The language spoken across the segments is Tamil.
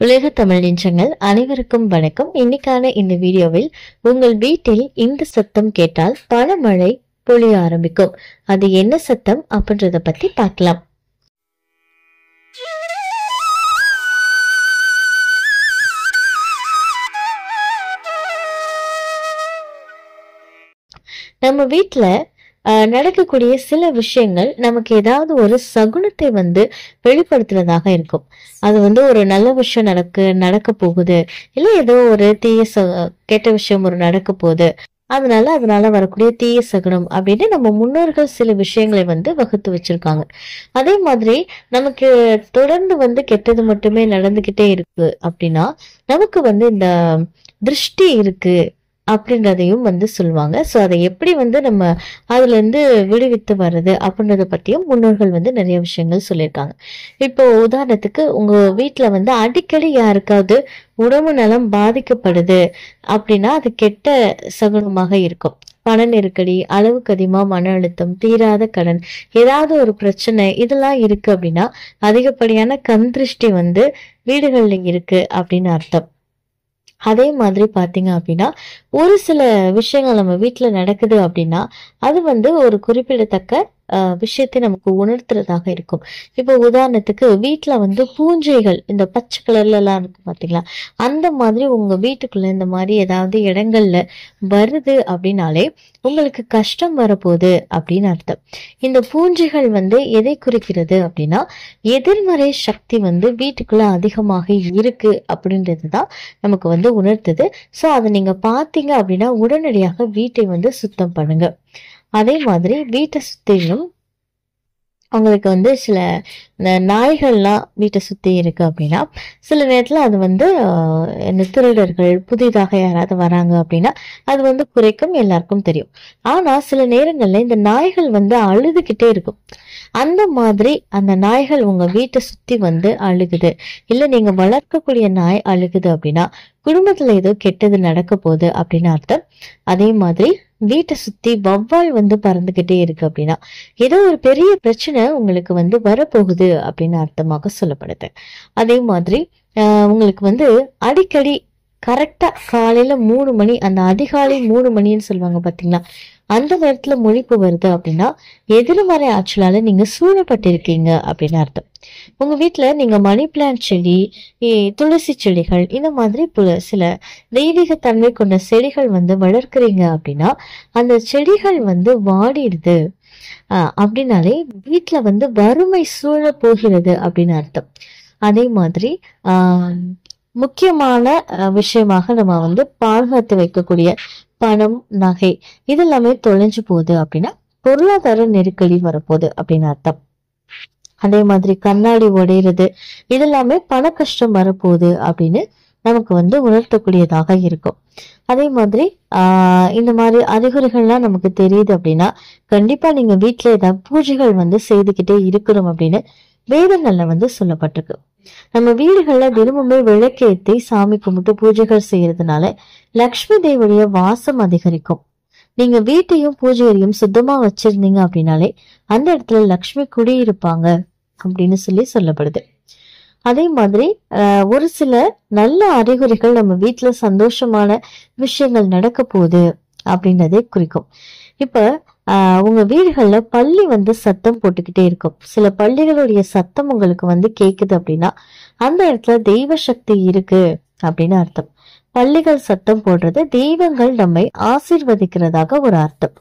உலக தமிழ் நின்றங்கள் அனைவருக்கும் வணக்கம். இன்னைக்கான இந்த வீடியோவில் உங்கள் வீட்டில் இந்த சத்தம் கேட்டால் பல மழை பொழிய ஆரம்பிக்கும். அது என்ன சத்தம் அப்படின்றத பத்தி பார்க்கலாம். நம்ம வீட்ல நடக்கக்கூடிய சில விஷயங்கள் நமக்கு ஏதாவது ஒரு சகுனத்தை வந்து வெளிப்படுத்துறதாக இருக்கும். அது வந்து ஒரு நல்ல விஷயம் நடக்கு நடக்க போகுது. இல்லை ஏதோ ஒரு தீய ச- கெட்ட விஷயம் ஒரு நடக்க போகுது. அதனால அதனால வரக்கூடிய தீய சகுனம் அப்படின்னு நம்ம முன்னோர்கள் சில விஷயங்களை வந்து வகுத்து வச்சிருக்காங்க. அதே மாதிரி நமக்கு தொடர்ந்து வந்து கெட்டது மட்டுமே நடந்துகிட்டே இருக்கு அப்படின்னா நமக்கு வந்து இந்த திருஷ்டி இருக்கு. அப்படின்றதையும் வந்து சொல்லுவாங்க. ஸோ அதை எப்படி வந்து நம்ம அதுலேருந்து விடுவித்து வர்றது அப்படின்றத பற்றியும் முன்னோர்கள் வந்து நிறைய விஷயங்கள் சொல்லியிருக்காங்க. இப்போ உதாரணத்துக்கு உங்கள் வீட்டில் வந்து அடிக்கடி யாருக்காவது உடம்பு நலம் பாதிக்கப்படுது அப்படின்னா அது கெட்ட சகுனமாக இருக்கும். பண நெருக்கடி அளவுக்கு அதிகமாக மன அழுத்தம் தீராத கடன் ஏதாவது ஒரு பிரச்சனை இதெல்லாம் இருக்குது அப்படின்னா அதிகப்படியான கண் திருஷ்டி வந்து வீடுகளில் இருக்குது அப்படின்னு அர்த்தம். அதே மாதிரி பார்த்தீங்க அப்படின்னா ஒரு சில விஷயங்கள் நம்ம வீட்டில் நடக்குது அப்படின்னா அது வந்து ஒரு குறிப்பிடத்தக்க விஷயத்தை நமக்கு உணர்த்துறதாக இருக்கும். இப்போ உதாரணத்துக்கு வீட்டில் வந்து பூஞ்சைகள் இந்த பச்சை கலர்ல எல்லாம் இருக்கும் பார்த்தீங்களா அந்த மாதிரி உங்க வீட்டுக்குள்ள இந்த மாதிரி ஏதாவது இடங்கள்ல வருது அப்படின்னாலே உங்களுக்கு கஷ்டம் வரப்போகுது அப்படின்னு அர்த்தம். இந்த பூஞ்சைகள் வந்து எதை குறிக்கிறது அப்படின்னா எதிர்மறை சக்தி வந்து வீட்டுக்குள்ள அதிகமாக இருக்கு அப்படின்றது தான் நமக்கு வந்து உணர்த்துது. ஸோ அதை நீங்க பார்த்தீங்க அப்படின்னா உடனடியாக வீட்டை வந்து சுத்தம் பண்ணுங்க. அதே மாதிரி வீட்டை சுற்றிலும் அவங்களுக்கு வந்து சில இந்த நாய்கள்லாம் வீட்டை சுத்தி இருக்கு அப்படின்னா சில நேரத்துல அது வந்து இந்த திருடர்கள் புதிதாக யாராவது வராங்க அப்படின்னா அது வந்து குறைக்கும் எல்லாருக்கும் தெரியும். ஆனா சில நேரங்கள்ல இந்த நாய்கள் வந்து அழுதுகிட்டே இருக்கும். அந்த மாதிரி அந்த நாய்கள் உங்க வீட்டை சுத்தி வந்து அழுகுது. இல்ல நீங்க வளர்க்கக்கூடிய நாய் அழுகுது அப்படின்னா குடும்பத்துல ஏதோ கெட்டது நடக்க போகுது அப்படின்னு அர்த்தம். அதே மாதிரி வீட்டை சுத்தி வவ்வால் வந்து பறந்துகிட்டே இருக்கு அப்படின்னா ஏதோ ஒரு பெரிய பிரச்சனை உங்களுக்கு வந்து வரப்போகுது அப்படின்னு அர்த்தமாக சொல்லப்படுது. அதே மாதிரி ஆஹ், உங்களுக்கு வந்து அடிக்கடி கரெக்டா காலையில மூணு மணி அந்த அதிகாலை மூணு மணின்னு சொல்லுவாங்க பாத்தீங்களா அந்த நேரத்துல முழிப்பு வருது அப்படின்னா எதிர்மறை ஆற்றலால நீங்க சூழப்பட்டிருக்கீங்க அப்படின்னு அர்த்தம். உங்க வீட்டுல நீங்க மணி பிளான்ட் செடி துளசி செடிகள் இந்த மாதிரி புல- சில தெய்வீக தன்மை கொண்ட செடிகள் வந்து வளர்க்குறீங்க அப்படின்னா அந்த செடிகள் வந்து வாடிடுது. ஆஹ் அப்படின்னாலே வீட்டுல வந்து வறுமை சூழ போகிறது அப்படின்னு அர்த்தம். அதே மாதிரி ஆஹ் முக்கியமான விஷயமாக நம்ம வந்து பாதுகாத்து வைக்கக்கூடிய பணம் நகை இதெல்லாமே தொலைஞ்சு போகுது அப்படின்னா பொருளாதார நெருக்கடி வரப்போகுது அப்படின்னு அர்த்தம். அதே மாதிரி கண்ணாடி உடையிறது இதெல்லாமே பண கஷ்டம் வரப்போகுது அப்படின்னு நமக்கு வந்து உணர்த்தக்கூடியதாக இருக்கும். அதே மாதிரி ஆஹ் இந்த மாதிரி அறிகுறிகள்லாம் நமக்கு தெரியுது அப்படின்னா கண்டிப்பா நீங்க வீட்டுல ஏதாவது பூஜைகள் வந்து செய்துக்கிட்டே இருக்கணும் அப்படின்னு வேதங்கள்ல வந்து சொல்லப்பட்டிருக்கு. நம்ம வீடுகள்ல தினமுமே விளக்கேத்தி சாமி கும்பிட்டு பூஜைகள் செய்யறதுனால லக்ஷ்மி தேவியுடைய வாசம் அதிகரிக்கும். நீங்க வீட்டையும் பூஜையையும் சுத்தமா வச்சிருந்தீங்க அப்படின்னாலே அந்த இடத்துல லக்ஷ்மி குடியிருப்பாங்க அப்படின்னு சொல்லி சொல்லப்படுது. அதே மாதிரி ஆஹ், ஒரு சில நல்ல அறிகுறிகள் நம்ம வீட்டுல சந்தோஷமான விஷயங்கள் நடக்க போகுது அப்படின்றதே குறிக்கும். இப்ப ஆஹ், உங்க வீடுகள்ல பள்ளி வந்து சத்தம் போட்டுக்கிட்டே இருக்கும். சில பள்ளிகளுடைய சத்தம் உங்களுக்கு வந்து கேக்குது அப்படின்னா அந்த இடத்துல தெய்வ சக்தி இருக்கு அப்படின்னு அர்த்தம். பள்ளிகள் சத்தம் போடுறது தெய்வங்கள் நம்மை ஆசிர்வதிக்கிறதாக ஒரு அர்த்தம்.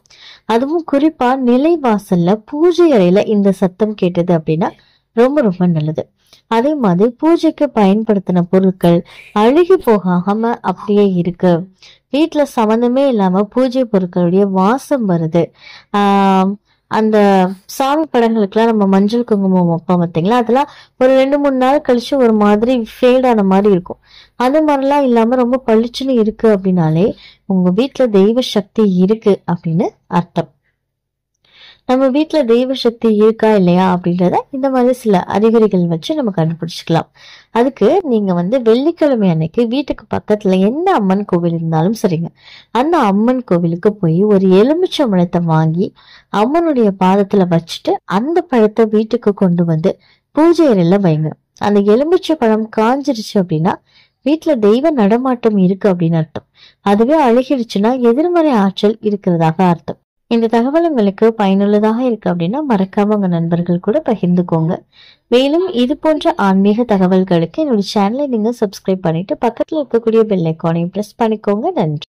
அதுவும் குறிப்பா நிலை வாசல்ல பூஜை அறையில இந்த சத்தம் கேட்டது அப்படின்னா ரொம்ப ரொம்ப நல்லது. அதே மாதிரி பூஜைக்கு பயன்படுத்தின பொருட்கள் அழுகி போகாம அப்படியே இருக்கு. வீட்டுல சம்மந்தமே இல்லாம பூஜை பொருட்களுடைய வாசம் வருது. ஆஹ் அந்த சாமி படங்களுக்குலாம் நம்ம மஞ்சள் குங்குமம் வைப்போம் பார்த்தீங்களா? அதெல்லாம் ஒரு ரெண்டு மூணு நாள் கழிச்சு ஒரு மாதிரி ஃபேடான மாதிரி இருக்கும். அந்த மாதிரிலாம் இல்லாம ரொம்ப பளிச்சுன்னு இருக்கு அப்படின்னாலே உங்க வீட்டுல தெய்வ சக்தி இருக்கு அப்படின்னு அர்த்தம். நம்ம வீட்டில் தெய்வ சக்தி இருக்கா இல்லையா அப்படின்றத இந்த மாதிரி சில அறிகுறிகள் வச்சு நம்ம கண்டுபிடிச்சிக்கலாம். அதுக்கு நீங்க வந்து வெள்ளிக்கிழமை அன்னைக்கு வீட்டுக்கு பக்கத்துல எந்த அம்மன் கோவில் இருந்தாலும் சரிங்க. அந்த அம்மன் கோவிலுக்கு போய் ஒரு எலுமிச்சை பழத்தை வாங்கி அம்மனுடைய பாதத்துல வச்சுட்டு அந்த பழத்தை வீட்டுக்கு கொண்டு வந்து பூஜை அறையில வைங்க. அந்த எலுமிச்சை பழம் காஞ்சிருச்சு அப்படின்னா வீட்டுல தெய்வ நடமாட்டம் இருக்கு அப்படின்னு அர்த்தம். அதுவே அழுகிடுச்சுன்னா எதிர்மறை ஆற்றல் இருக்கிறதாக அர்த்தம். இந்த தகவல் உங்களுக்கு பயனுள்ளதாக இருக்கு அப்படின்னா மறக்காம உங்க நண்பர்கள் கூட பகிர்ந்துக்கோங்க. மேலும் இது போன்ற ஆன்மீக தகவல்களுக்கு என்னோட சேனலை நீங்க சப்ஸ்கிரைப் பண்ணிட்டு பக்கத்துல இருக்கக்கூடிய பெல் ஐக்கானையும் பிரஸ் பண்ணிக்கோங்க. நன்றி.